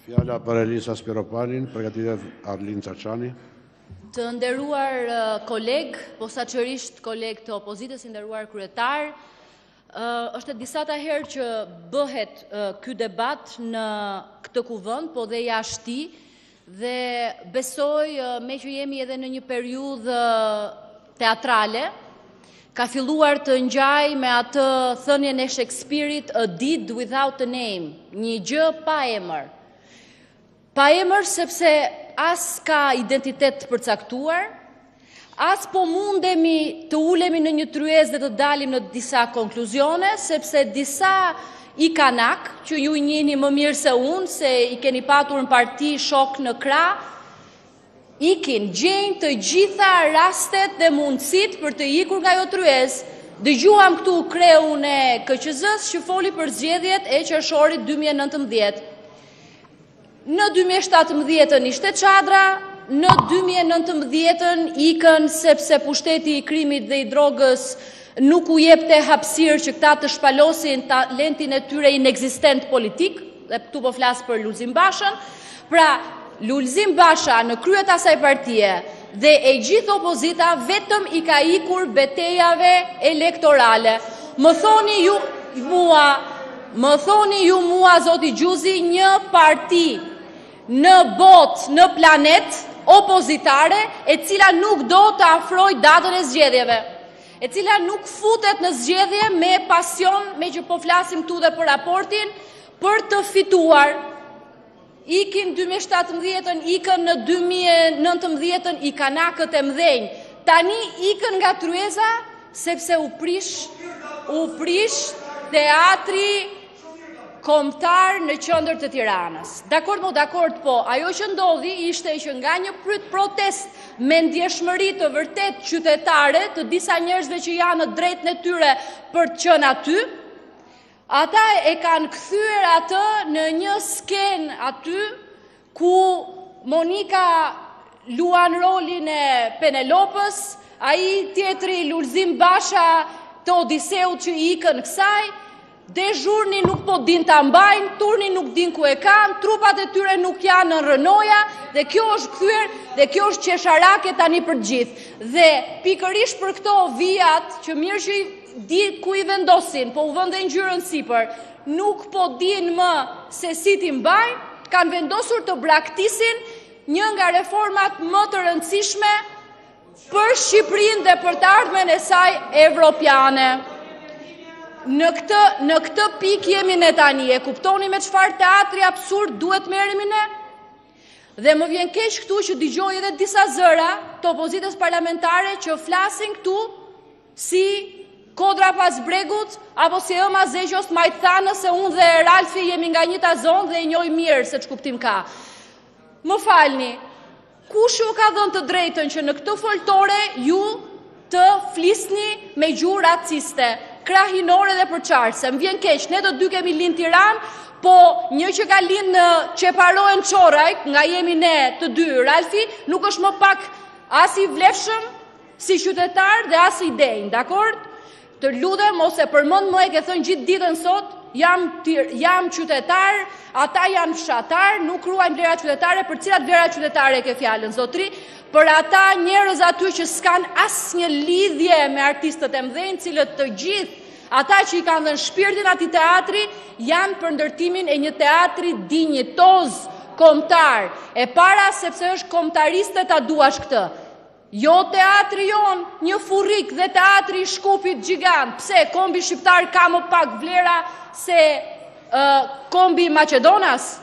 Fjala për Elisa Spiropalin, përgatitet Arlin Çaçani. Të nderuar kolegë, posaçërisht kolegë të opozitës, i nderuar kryetar, është e disata herë që bëhet ky debat në këtë kuvend, po dhe jashtë Dhe besoj, meqë jemi edhe në një periudhë teatrale, ka filluar të ngjajë me atë thënien e Shakespeare-it a deed without a name, një gjë pa emër. Pa emër sepse as ka identitet të përcaktuar, As po mundemi të ulemi në një tryezë dhe të dalim në disa konkluzione, sepse disa ikanakë, që ju i njihni më mirë se unë, se i keni patur në parti shokë në krah, ikin, gjejnë të gjitha rastet dhe mundësitë për të ikur nga ajo tryezë. Dëgjuam këtu kreun e KQZ-së që foli për zgjedhjet e qershorit 2019. Në dy mijë e shtatëmbëdhjetën ishte çadra, në dy mijë e nëntëmbëdhjetën ikën sepse pushteti i krimit dhe i drogës nuk u jepte hapësirë që këta të shpalosin talentin e tyre inekzistent politik, dhe këtu po flas për Lulzim Bashën. Pra, Lulzim Basha në krye të asaj partie Dhe e gjithë opozita vetëm i ka ikur betejave elektorale. Më thoni ju mua, më thoni ju mua zoti Gjuzi një parti në botë, në planet opozitare e cila nuk do të afrojë datën e zgjedhjeve, e cila nuk futet në zgjedhje me pasion meqë po flasim këtu dhe për raportin, për të fituar. Ikën dy mijë e shtatëmbëdhjetën, ikën në dy mijë e nëntëmbëdhjetën ikanakët e mëdhenj. Tani ikën nga tryeza sepse u prish u prish teatri kombëtar në qendër të Tiranës. Dakord mos dakord, po ajo që ndodhi ishte që nga një pryt protestë me ndjeshmëri të vërtetë qytetare të disa njerëzve që janë në të drejtën e tyre për të qenë aty, Ata e kanë kthyer atë në një skenë aty ku Monika luan rolin e Penelopës, ai tjetri Lulzim Basha të Odiseut që i ikën kësaj, dezhurni nuk po dinë ta mbajnë, turni nuk dinë ku e kanë, trupat e tyre nuk janë në rrënoja dhe kjo është kthyer dhe kjo është qesharake tani për të gjithë. Dhe pikërisht për këto vijat që mirë që Di ku i vendosin, po u vënë dhe ngjyrën sipër. Nuk po dinë më se si t'i mbajnë, kanë vendosur të braktisin një nga reformat më të rëndësishme për Shqipërinë dhe për të ardhmen e saj evropiane. Në këtë, në këtë pikë jemi ne tani, e kuptoni me çfarë teatri absurd duhet merremi ne? Dhe më vjen keq këtu që dëgjoj edhe disa zëra të opozitës parlamentare që flasin këtu Si kodra pas bregut, apo si e ëma e Zeqos majë thanë se unë dhe Ralfi jemi nga një zonë dhe e njoh mirë se ç'kuptim ka. Më falni, kush ju ka dhënë të drejtën që në këtë foltore ju të flisni me gjuhë raciste, krahinore dhe përçarëse. Më vjen keq, ne të dy kemi lind në Tiranë, po një që ka lind në Qeparo e në Çorraj, nga jemi ne të dy, Ralfi, nuk është më pak as i vlefshëm, Si qytetar dhe as i denjë, dakord? Të lutem mos e përmend më e ke thënë gjithë ditën sot, jam qytetar, ata janë fshatarë, nuk ruajnë vlera qytetare, për cilat vlera qytetare e ke fjalën zotëri? Për ata njerëz aty që s'kan asnjë lidhje me artistët e mëdhenj, cilët të gjithë ata që i kanë dhënë shpirtin atij teatri janë për ndërtimin e një teatri dinjitoz kombëtar. E para sepse është kombëtariste ta duash këtë. Jo teatri ynë, një furrik dhe teatri i Shkupit gjigant. Pse kombi shqiptar ka më pak vlera se uh, kombi maqedonas?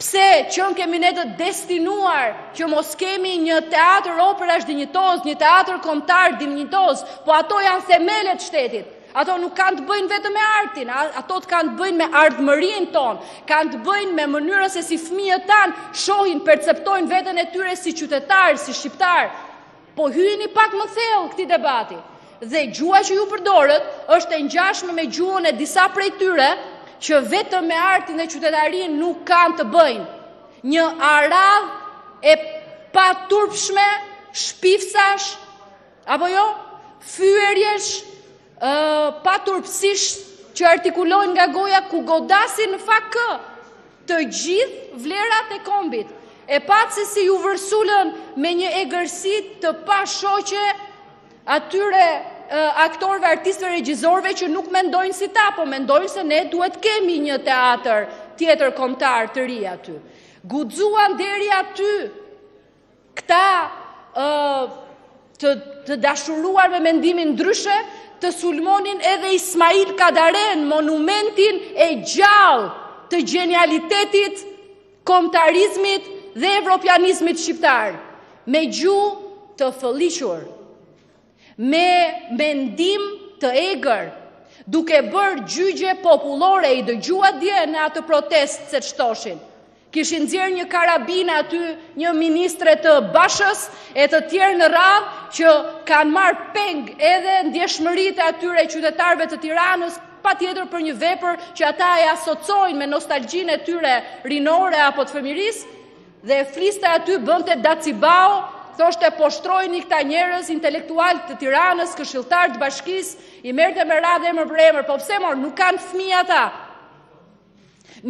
Pse qenkemi ne të destinuar që mos kemi një teatër operash dinjitoz, një teatër kombëtar dinjitoz, po ato janë themelet e shtetit. Ato nuk kanë të bëjnë vetëm me artin, ato të kanë të bëjnë me ardhmërinë tonë, kanë të bëjnë me mënyrën se si fëmijët tanë shohin, perceptojnë veten e tyre si qytetarë, si shqiptarë. Po hyjni pak më thellë këtij debati. Dhe gjuha që ju përdorët është e ngjashme me gjuhën e disa prej tyre që vetëm me artin dhe qytetarinë nuk kanë të bëjnë. Një aradhë e paturpshme, shpifësash, Apo jo? Fyerjesh, paturpësish që artikulojnë nga goja ku godasin në fakt të gjithë vlerat e kombit. E patë se si ju vërsulën me një egërsit të pa shoqe atyre aktorve, artistëve, regjizorve që nuk mendojnë si ta, po mendojnë se ne duhet kemi një teatër tjetër komtar të ri aty. Gudzuan deri aty Këta të dashuruar me mendimin ndryshe të sulmonin edhe Ismail Kadaren, monumentin e gjallë të gjenialitetit, kombëtarizmit dhe evropianizmit shqiptar, me gjuhë të fëlliqur. me mendim të egër, duke bërë gjyqe popullore i dëgjuat dje në atë protestë se ç'thoshin. Kishin nxjerr një karabina aty një ministër të Bashës e të tjerë në radhë që kanë marrë peng edhe ndjeshmëritë e atyre qytetarëve të Tiranës, patjetër për një vepër që ata e asocojnë me nostalgjinë e tyre rinore apo të fëmijërisë, Dhe fliste aty bënte dacibao, thoshte poshtërojini këta njerëz intelektualë të Tiranës, këshilltarë të bashkisë, i merrte me radhë emër për emër, po pse mor, nuk kanë fëmijë ata.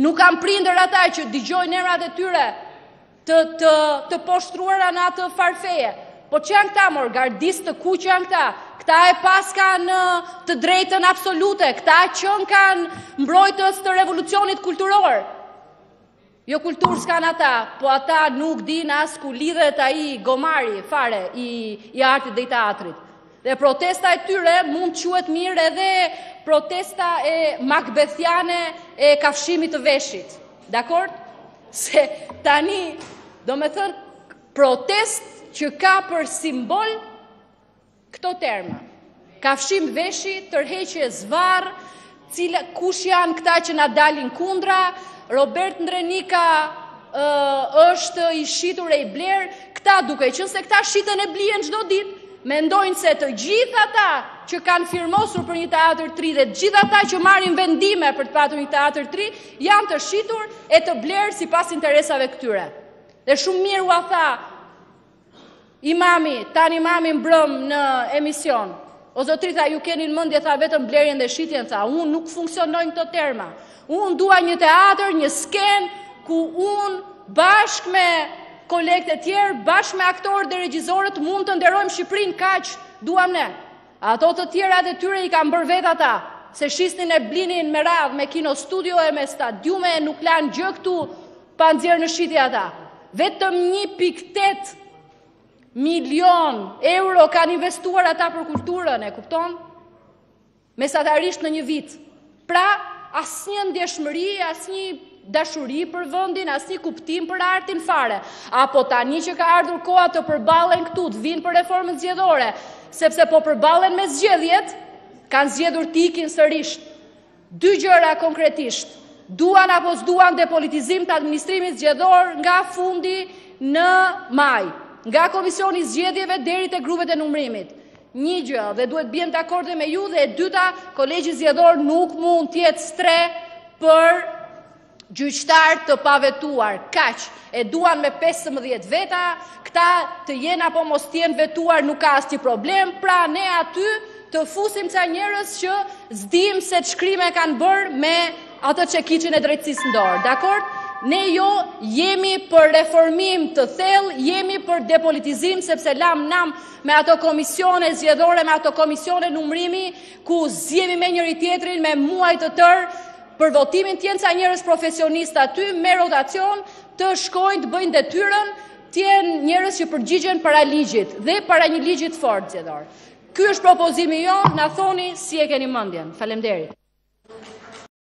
Nuk kanë prindër ata që dëgjojnë emrat e tyre të poshtëruar në atë farë feje. Po ç'janë këta, mor, gardistë të kuq janë këta? Këta e paskan të drejtën absolute, këta qenkan mbrojtës të revolucionit kulturor. Jo kulturë s'kanë ata, po ata nuk dinë as ku lidhet ai gomari fare i artit dhe i teatrit. Dhe protesta e tyre mund të quhet mirë edhe protesta makbethiane e kafshimit të veshit. Dakord? Se tani, domethënë, protestë që ka për simbol Këto terma, kafshim veshi, tërheqje zvarrë, cila, kush janë këta që na dalin kundra, Robert Ndrenika është i shitur e i blerë, këta duke qenë se këta shiten e blihen çdo ditë, mendojnë se të gjithë ata që kanë firmosur për një teatër të ri dhe të gjithë ata që marrin vendime për të patur një teatër të ri, janë të shitur e të blerë sipas interesave të këtyre. Dhe shumë mirë ua tha Imami, Altin Imami mbrëm në emision. O zotëri tha, ju keni në mendje, tha vetëm blerjen dhe shitjen, tha, unë nuk funksionoj në këto terma. Unë dua një teatër, një skenë, ku unë bashkë me kolegët e tjerë, bashkë me aktorët dhe regjisorët mund të nderojmë Shqipërinë kaq duam ne. Ato të tjerat e tyre i kanë bërë vetë ata, se shisnin e blinin me radhë me kinostudio e me stadiume, nuk lanë gjë këtu, Pa nxjerrë në shitje ata. Vetëm 1.8 milion euro kanë investuar ata për kulturën, e kupton? Mesatarisht në një vit. Pra, asnjë ndjeshmëri, asnjë dashuri për vendin, asnjë kuptim për artin fare. Apo tani që ka ardhur koha të përballen këtu, të vijnë për reformën zgjedhore, sepse po përballen me zgjedhjet, kanë zgjedhur të ikin sërisht. Dy gjëra konkretisht, duan apo s'duan depolitizim të administrimit zgjedhor nga fundi në majë, nga komisioni i zgjedhjeve deri te grupet e numërimit. Një gjë dhe duhet të biem dakord edhe me ju dhe e dyta, kolegji zgjedhor nuk mund të jetë strehë për gjyqtarë të pavetuar, kaq, e duan me 15 veta, këta të jenë apo mos të jenë vetuar nuk ka asnjë problem, pra ne aty të fusim ca njerëz që zdim se ç'krime kanë bërë me atë që kyçin e drejtësisë në dorë, dakord? Ne jo jemi për reformim të thellë, jemi për depolitizim sepse lam nam me ato komisione zgjedhore, me ato komisione numrimi ku ziemi me njëri tjetrin me muaj të tërë Për votimin të jenë ca njerëz profesionistë aty me rotacion të shkojnë të bëjnë detyrën të jenë njerëz që përgjigjen para ligjit dhe para një ligji të fortë zgjedhor. Ky është propozimi jonë, na thoni si e keni mendjen. Faleminderit.